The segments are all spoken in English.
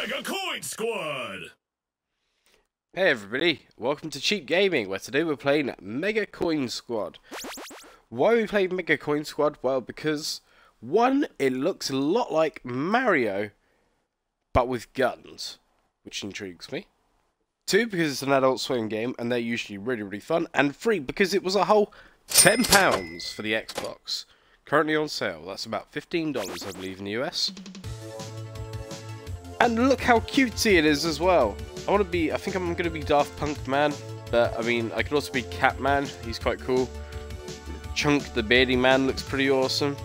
Mega Coin Squad! Hey everybody, welcome to Cheap Gaming, where today we're playing Mega Coin Squad. Why are we playing Mega Coin Squad? Well, because, one, it looks a lot like Mario, but with guns, which intrigues me. Two, because it's an adult swim game, and they're usually really, really fun. And three, because it was a whole £10 for the Xbox. Currently on sale, that's about $15 I believe in the US. And look how cutesy it is as well. I want to be, I think I'm going to be Daft Punk Man, but I mean, I could also be Catman, he's quite cool. Chunk the Beardy Man looks pretty awesome.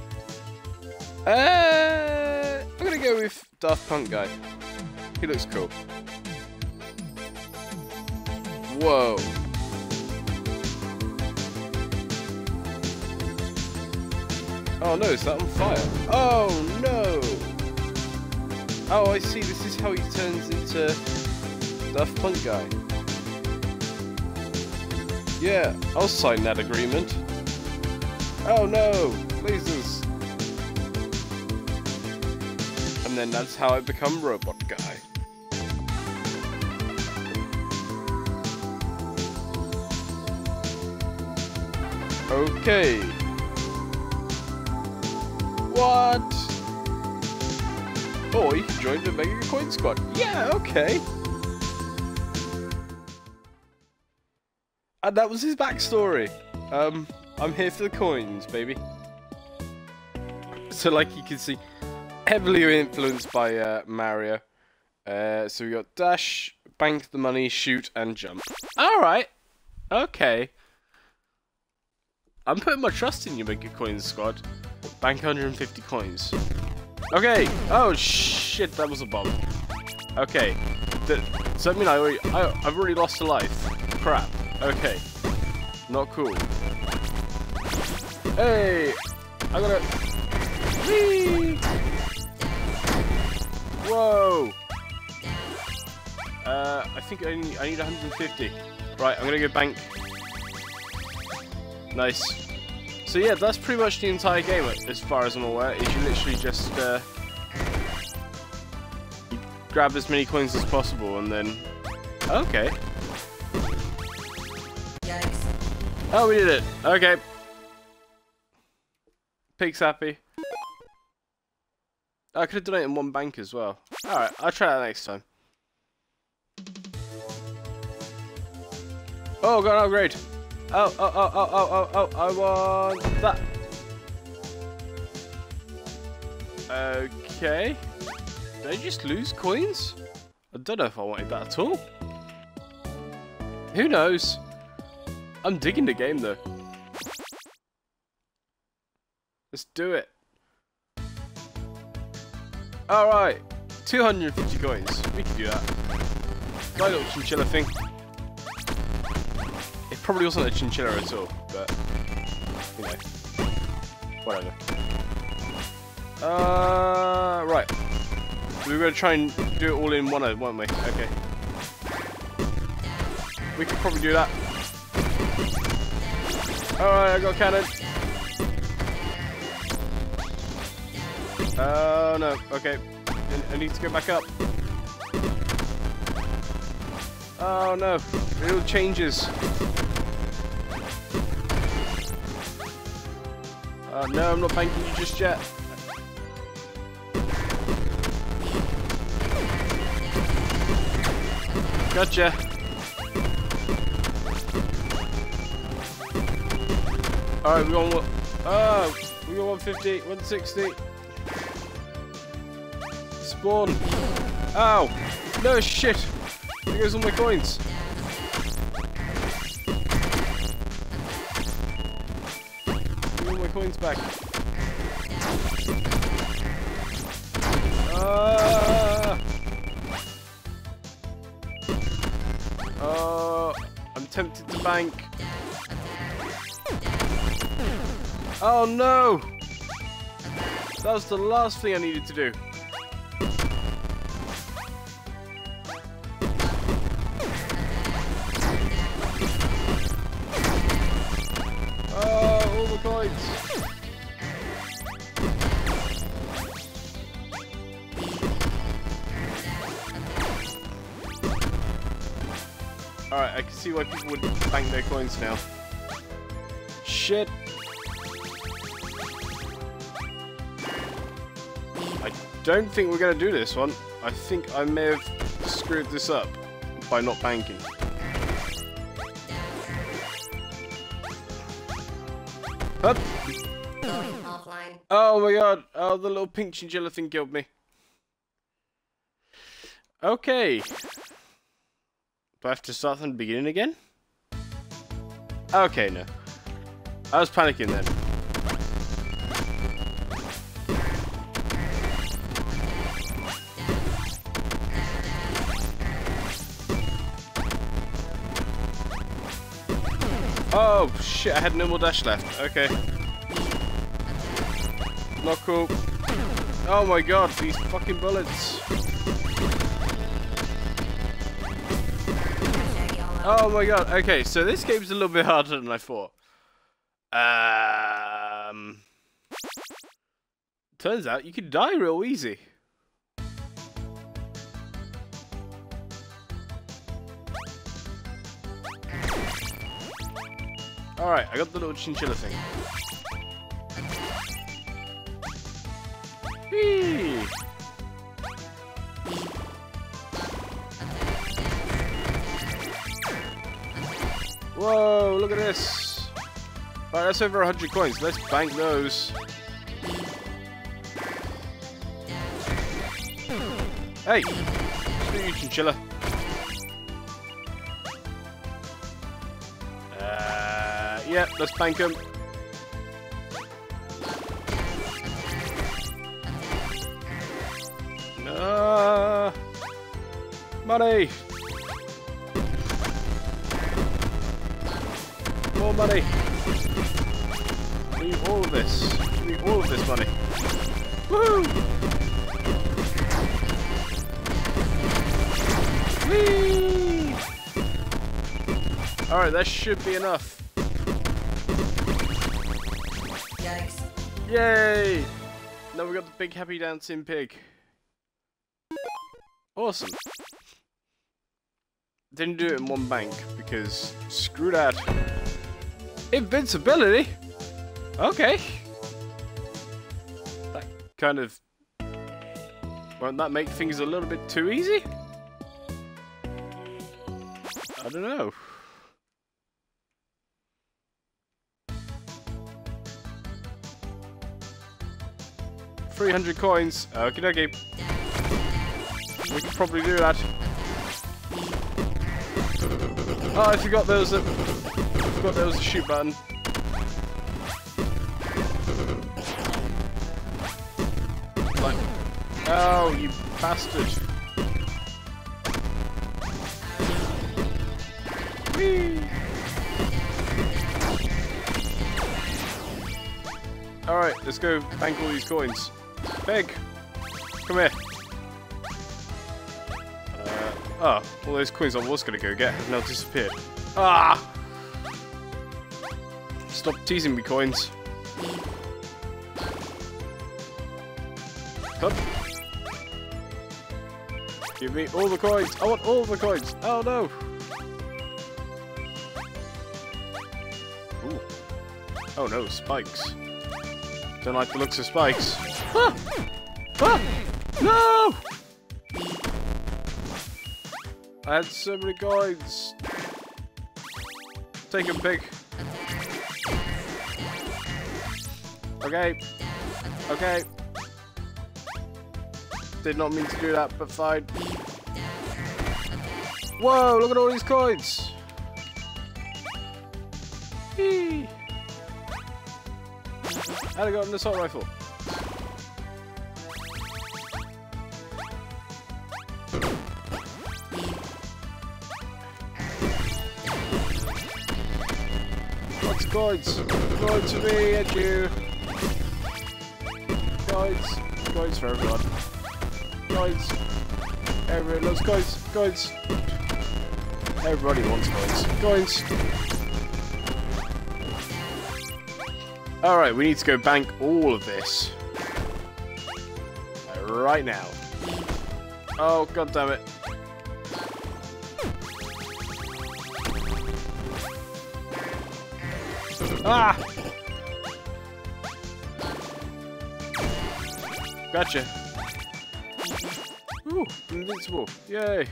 Uh, I'm going to go with Daft Punk guy. He looks cool. Whoa. Oh no, is that on fire? Oh no! Oh, I see, this is how he turns into Daft Punk guy. Yeah, I'll sign that agreement. Oh no, lasers. And then that's how I become Robot Guy. Okay. What? Oh, you can join the Mega Coin Squad. Yeah, okay. And that was his backstory. Um, I'm here for the coins, baby. So, like you can see, heavily influenced by uh, Mario. Uh, so we got dash, bank the money, shoot, and jump. All right. Okay. I'm putting my trust in you, Mega Coins Squad. Bank 150 coins. Okay. Oh shit, that was a bomb. Okay. Th does that mean I, already, I I've already lost a life? Crap. Okay. Not cool. Hey! I got to Whee! Whoa! Uh, I think I need, I need 150. Right, I'm gonna go bank. Nice. So yeah, that's pretty much the entire game, as far as I'm aware. Is you literally just uh, you grab as many coins as possible, and then okay. Yikes. Oh, we did it. Okay. Pig's happy. I could have done it in one bank as well. Alright, I'll try that next time. Oh, got an upgrade. Oh, oh, oh, oh, oh, oh, oh, I want that. Okay. Did I just lose coins? I don't know if I wanted that at all. Who knows? I'm digging the game though. Let's do it. Alright. 250 coins. We can do that. My little chinchilla thing. Probably wasn't a chinchilla at all, but you know. Whatever. Uh right. We are gonna try and do it all in one, won't we? Okay. We could probably do that. Alright, I got a cannon. Oh no, okay. I- need to go back up. Oh no, it all changes. Oh no, I'm not banking you just yet. Gotcha. Alright, we got one. Oh, we got 150, 160. Spawn. Ow. No shit. There goes all my coins. Coins back. Ah. Oh, I'm tempted to bank. Oh no! That was the last thing I needed to do. Oh, all the coins! Alright, I can see why people would bank their coins now. Shit. I don't think we're going to do this one. I think I may have screwed this up by not banking. Up. Oh my god. Oh, the little pink chinchilla thing killed me. Okay. Do I have to start from the beginning again? Okay, no. I was panicking then. Oh, shit, I had no more dash left. Okay. Not cool. Oh my god, these fucking bullets. Oh my god, okay, so this game's a little bit harder than I thought. Um, turns out you can die real easy. Alright, I got the little chinchilla thing. Whee! Whoa, look at this. Right, that's over 100 coins. Let's bank those. Hey! Screw you, chinchilla. Uh, yeah, let's bank them. Uh, money! More money! Leave all of this. Leave all of this money. Woohoo! Whee! Alright, that should be enough. Yikes. Yay! Now we got the big happy dancing pig. Awesome. Didn't do it in one bank because screw that. Invincibility? Okay. That kind of. Won't that make things a little bit too easy? I don't know. Three hundred coins. Okie dokie. We could probably do that. Oh, I forgot those. a. Forgot there was a shoot button. Like, oh, you bastard! Whee! All right, let's go bank all these coins. Peg, come here. Uh, oh, all those coins I was gonna go get have now disappeared. Ah! Stop teasing me, coins. Up. Give me all the coins. I want all the coins. Oh no. Ooh. Oh no, spikes. Don't like the looks of spikes. Ah! Ah! No! I had so many coins. Take a pick. Okay. Okay. Did not mean to do that, but fine. Whoa, look at all these coins. Whee. How'd I got an assault rifle? Lots of coins. Coins for me and you. Guys, guys for everyone. Guys, everyone loves guys, guys. Everybody wants guys, guys. All right, we need to go bank all of this uh, right now. Oh god damn it! Ah! Gotcha. Ooh, invincible. Yay.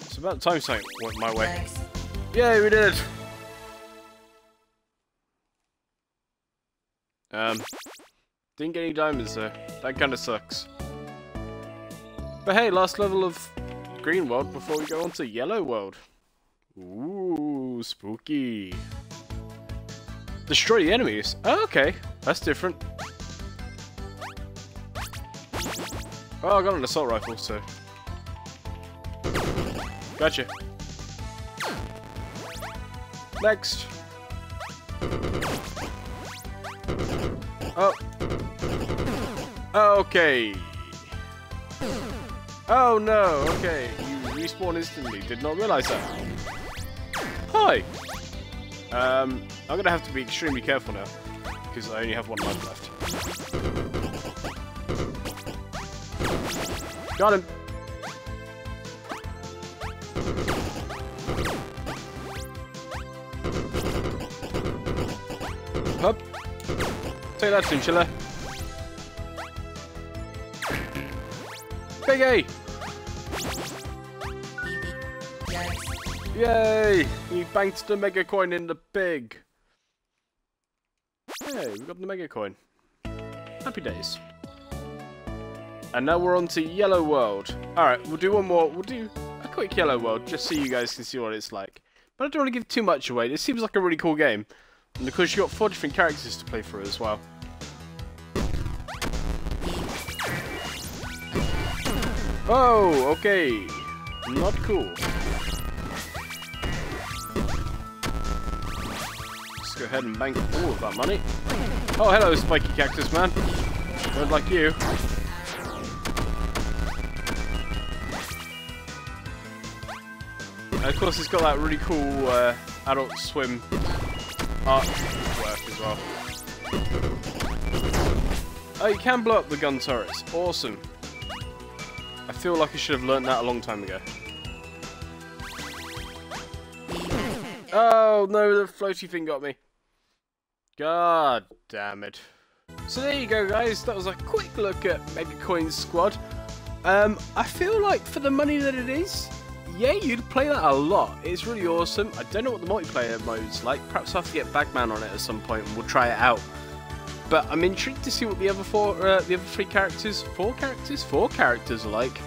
It's about time something went my way. Yay, we did it! Um, didn't get any diamonds though. That kinda sucks. But hey, last level of Green World before we go on to Yellow World. Ooh, spooky. Destroy the enemies. Oh, okay, that's different. Oh, I got an assault rifle, so. Gotcha. Next. Oh. Okay. Oh no, okay. You respawn instantly. Did not realize that. Hi. Um, I'm gonna have to be extremely careful now. Because I only have one life left. Got him. Up. Take that, chinchilla. Big A! Yay! We banked the mega coin in the pig. Hey, we got the mega coin. Happy days. And now we're on to Yellow World. Alright, we'll do one more. We'll do a quick Yellow World, just so you guys can see what it's like. But I don't want to give too much away. This seems like a really cool game. And because you've got four different characters to play through as well. Oh, okay. Not cool. Let's go ahead and bank all of that money. Oh, hello, spiky cactus man. Don't like you. Of course, it's got that really cool uh, Adult Swim artwork as well. Oh, you can blow up the gun turrets. Awesome. I feel like I should have learned that a long time ago. Oh no, the floaty thing got me. God damn it. So there you go guys, that was a quick look at Mega Coins Squad. Um, I feel like for the money that it is, yeah, you'd play that a lot. It's really awesome. I don't know what the multiplayer mode's like. Perhaps I'll have to get Bagman on it at some point and we'll try it out. But I'm intrigued to see what the other four, uh, the other three characters, four characters, four characters are like.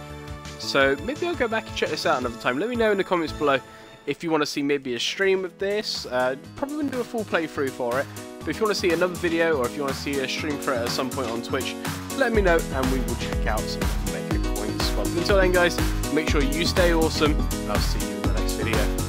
So maybe I'll go back and check this out another time. Let me know in the comments below if you want to see maybe a stream of this. Uh, probably wouldn't do a full playthrough for it. But if you want to see another video or if you want to see a stream for it at some point on Twitch, let me know and we will check out some Mega Coins Squad. Until then guys, Make sure you stay awesome, and I'll see you in the next video.